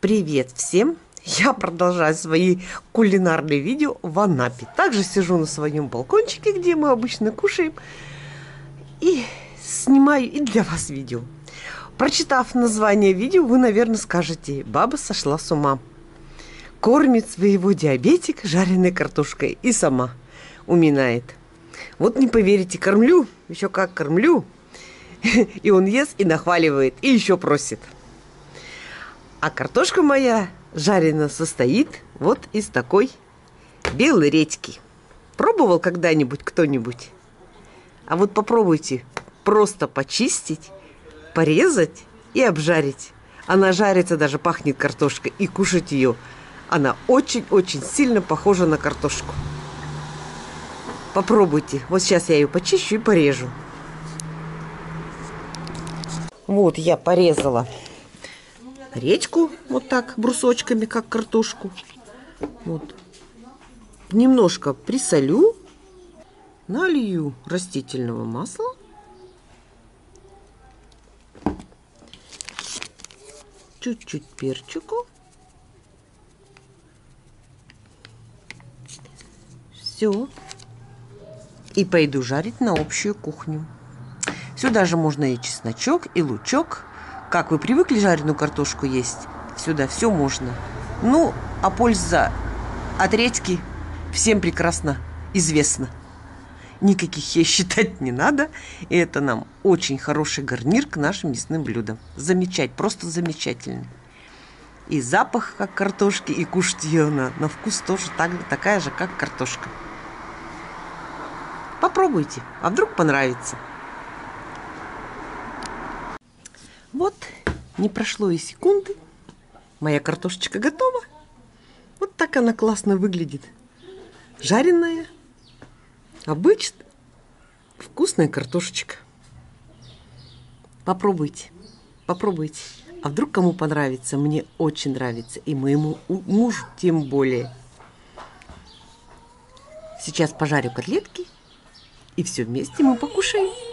Привет всем! Я продолжаю свои кулинарные видео в Анапе. Также сижу на своем балкончике, где мы обычно кушаем. И снимаю и для вас видео. Прочитав название видео, вы, наверное, скажете, баба сошла с ума. Кормит своего диабетика жареной картошкой и сама уминает. Вот не поверите, кормлю, еще как кормлю. И он ест и нахваливает, и еще просит. А картошка моя жареная состоит вот из такой белой редьки. Пробовал когда-нибудь кто-нибудь? А вот попробуйте просто почистить, порезать и обжарить. Она жарится, даже пахнет картошкой, и кушать ее. Она очень-очень сильно похожа на картошку. Попробуйте. Вот сейчас я ее почищу и порежу. Вот я порезала редьку вот так брусочками, как картошку. Вот. Немножко присолю, налью растительного масла. Чуть-чуть перчику. Все. И пойду жарить на общую кухню. Сюда же можно и чесночок, и лучок, как вы привыкли жареную картошку есть, сюда все можно. Ну, а польза от редьки всем прекрасно известна. Никаких ей считать не надо. И это нам очень хороший гарнир к нашим мясным блюдам. Замечать, просто замечательный. И запах, как картошки, и кушать ее на, на вкус тоже так, такая же, как картошка. Попробуйте, а вдруг понравится. Вот, не прошло и секунды. Моя картошечка готова. Вот так она классно выглядит. Жареная, обычная, вкусная картошечка. Попробуйте, попробуйте. А вдруг кому понравится? Мне очень нравится. И моему мужу тем более. Сейчас пожарю котлетки. И все вместе мы покушаем.